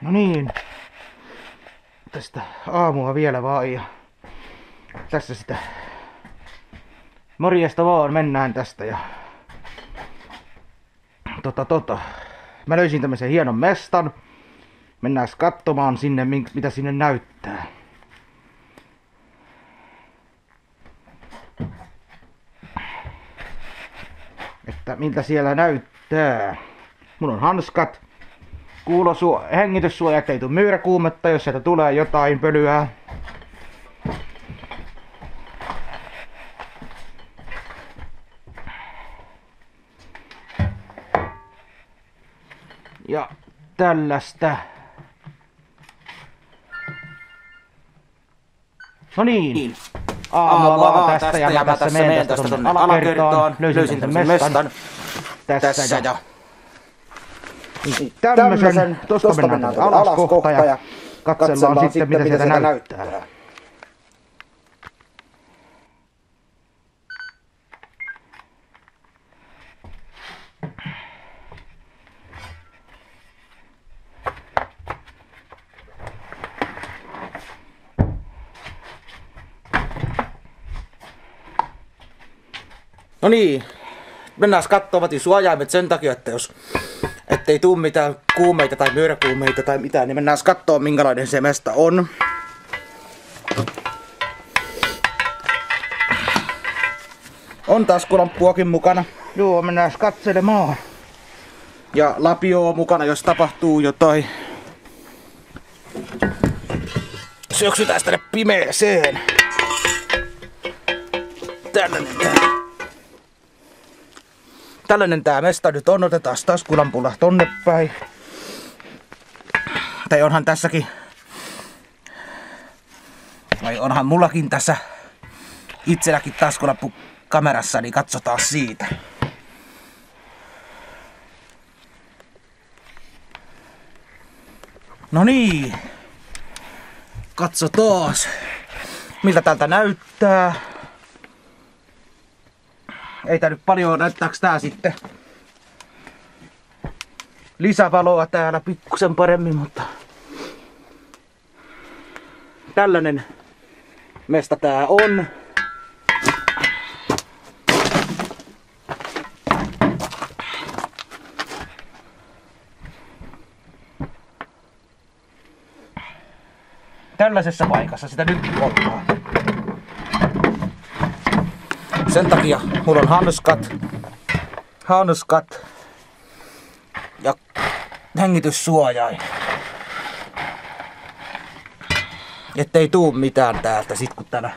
No niin. Tästä aamua vielä vaan ja tässä sitä morjesta vaan mennään tästä ja tota tota. Mä löysin tämmöisen hienon mestan. Mennään katsomaan sinne, mitä sinne näyttää. Että miltä siellä näyttää. Mun on hanskat. Kuulosu hengityssuojat ei tuu myyräkuumetta, jos sieltä tulee jotain pölyää. Ja tällaista. No niin. Aamulla vaan tästä, tästä ja mä tässä menen tästä tuonne alakertaan. Löysin, löysin tämmösen mestan. Tässä, tässä ja niin, tämmösen, tosta, tosta mennään alas kohta ja, ja katsellaan, katsellaan sitten, mitä sieltä näyttää. näyttää. No niin, mennään katsomaan suojaimet sen takia, että jos ettei tuu mitään kuumeita tai myöräkuumeita tai mitään, niin mennään katsoa minkälainen se mesta on. On taskulampuakin mukana. Joo, mennään katselemaan. Ja lapio on mukana, jos tapahtuu jotain. Syöksytään tänne pimeeseen. Tällainen tää. Tällainen tää mesta nyt on. Otetaan taskulampulla tonne päin. Tai onhan tässäkin... Vai onhan mullakin tässä itselläkin taskulampu kamerassa, niin katsotaan siitä. No niin. Katso taas. Miltä tältä näyttää. Ei tää nyt paljon näyttääks tää sitten lisävaloa täällä pikkusen paremmin, mutta tällainen mesta tää on. Tällaisessa paikassa sitä nyt ollaan. Sen takia mulla on hanskat, hanskat ja hengityssuojain. Ettei tuu mitään täältä sit kun täällä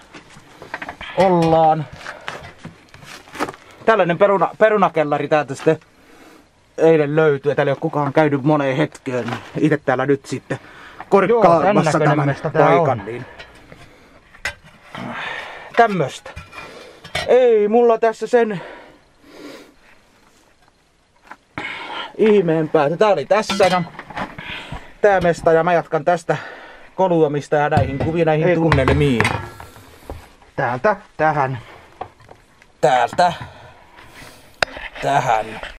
ollaan. Tällainen peruna, perunakellari täältä sitten eilen löytyi. Täällä ei ole kukaan käynyt moneen hetkeen. Itse täällä nyt sitten korkkaamassa tämän paikan. Niin. Tämmöstä. Ei mulla tässä sen ihmeempää. Tää oli tässä tää mesta ja mä jatkan tästä koluamista ja näihin kuviin, näihin Ei, tunnelmiin. Täältä tähän. Täältä tähän.